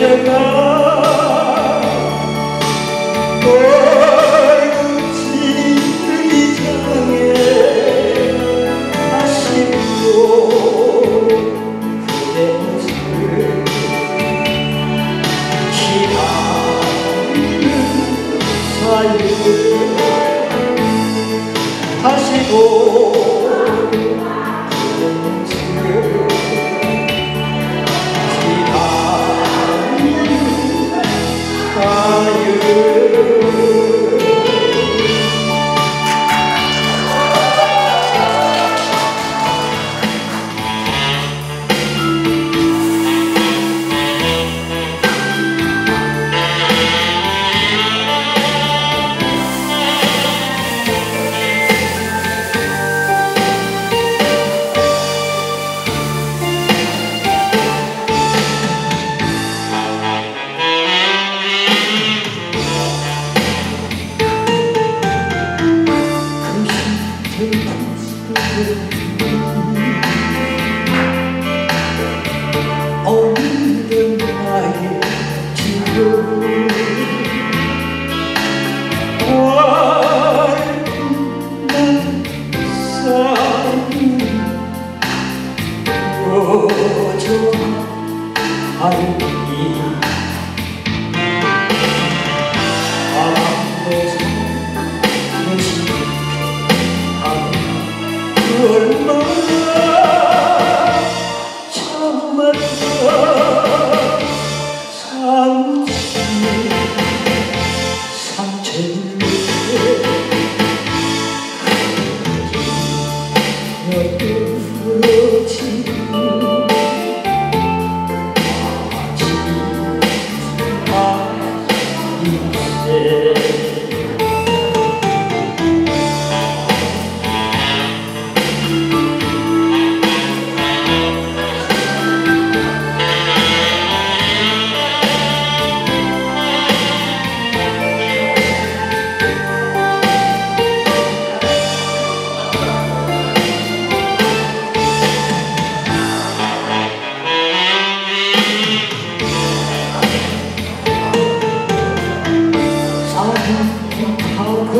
내려가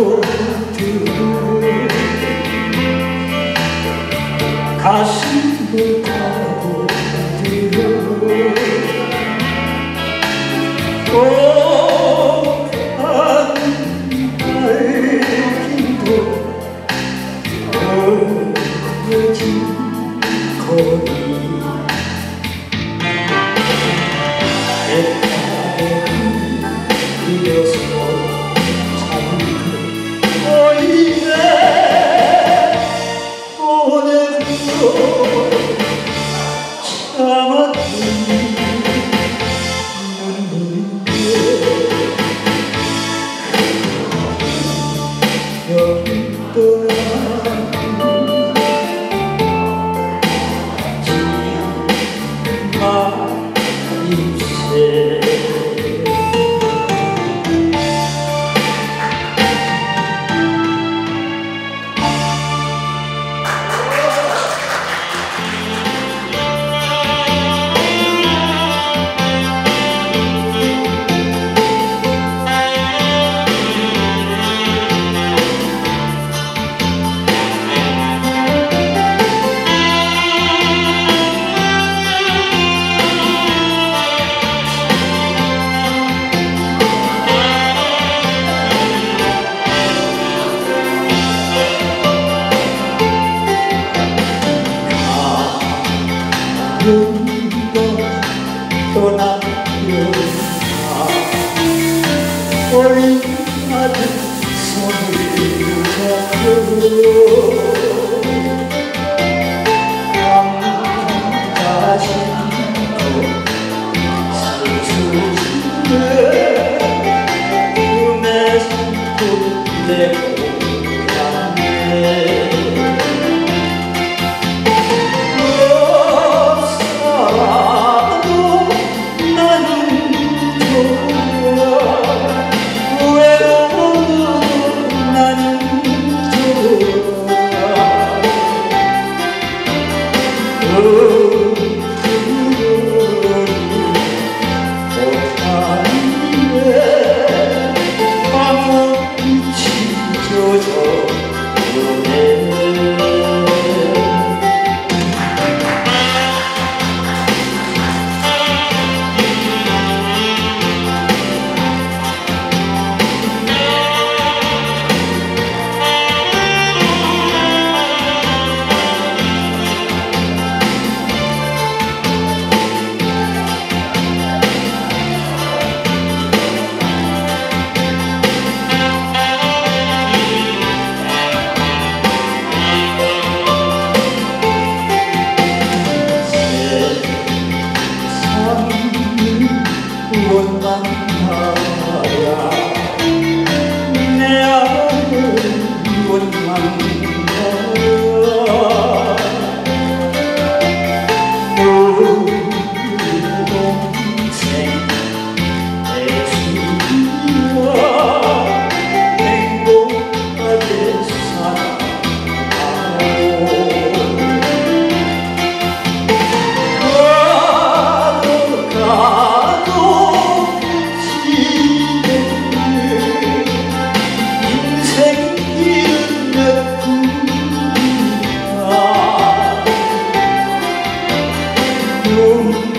꽃들을 가슴을 타고 뛰어 거리. Oh.